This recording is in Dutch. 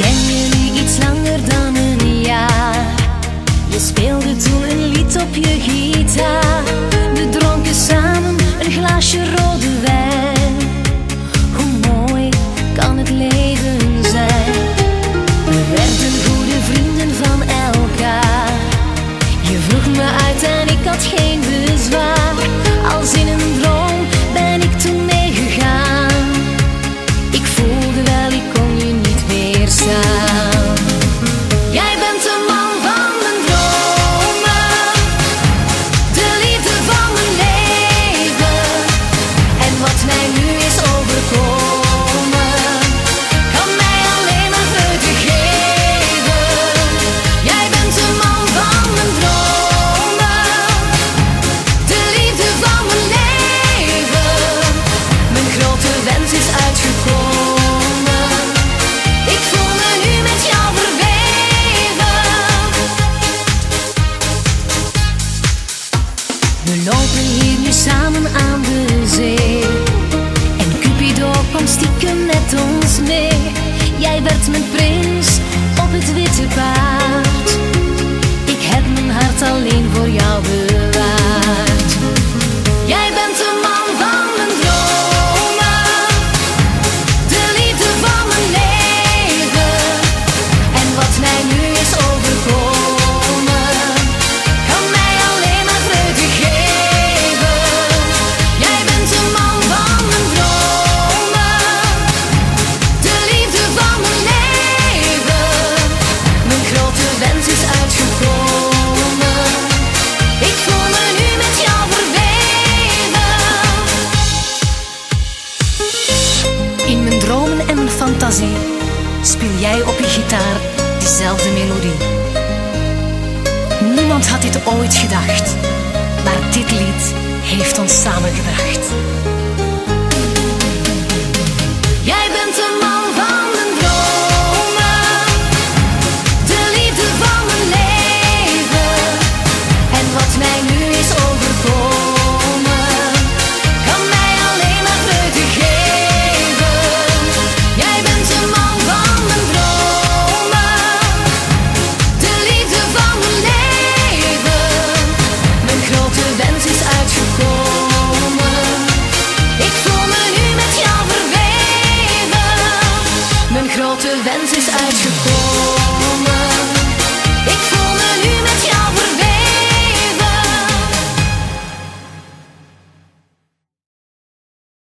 ken jullie iets langer dan een jaar. Je speelde toen een lied op je gitaar. We dronken samen een glaasje rode wijn. Kalbi nisamın fantasie speel jij op je gitaar diezelfde melodie. Niemand had dit ooit gedacht, maar dit lied heeft ons samengebracht. tot de wens is uitgekomen.